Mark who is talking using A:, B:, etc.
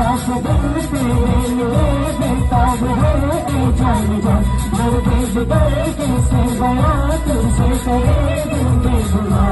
A: लगे दिल तेरे लिए बेताब है ए जान जान दर्द बिगड़ कैसे बया तुझसे करे दिल में बुला